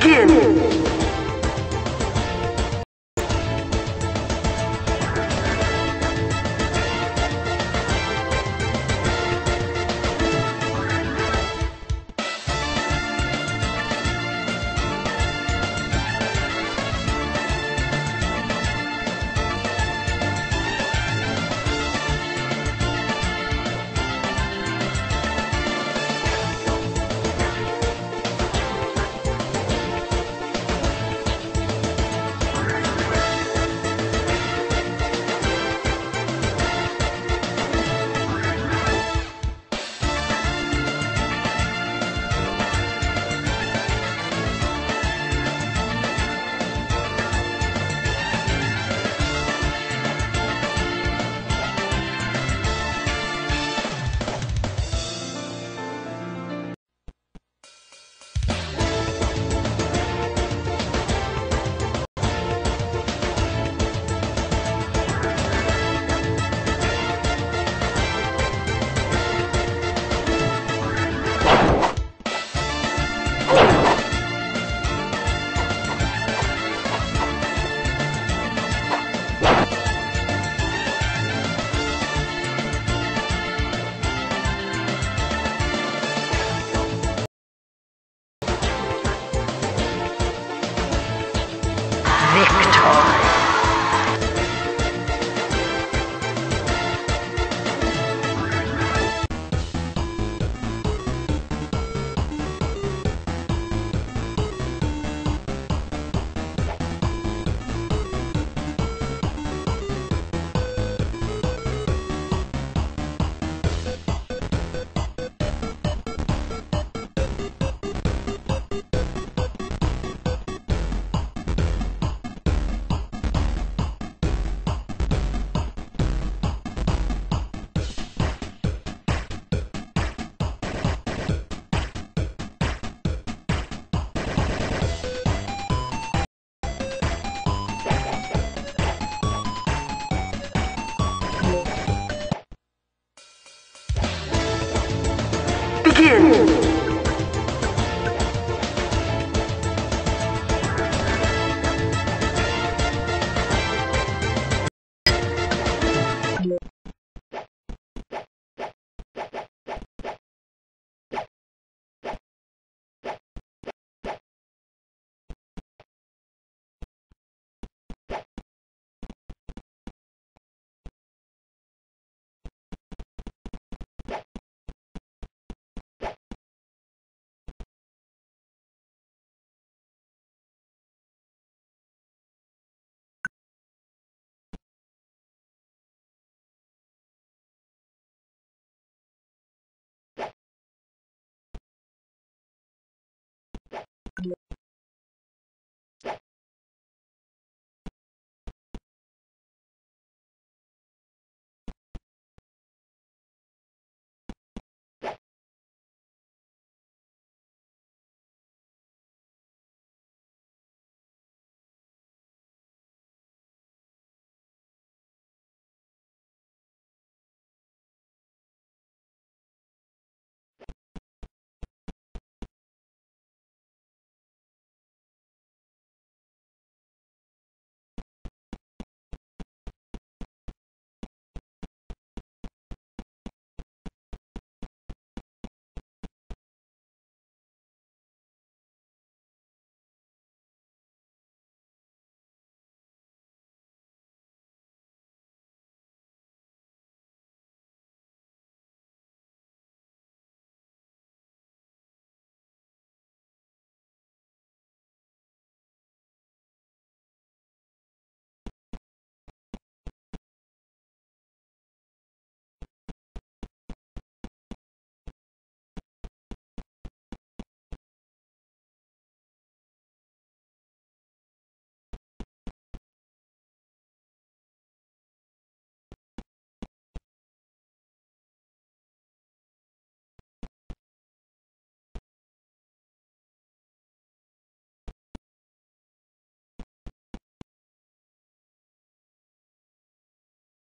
Begin! Begin!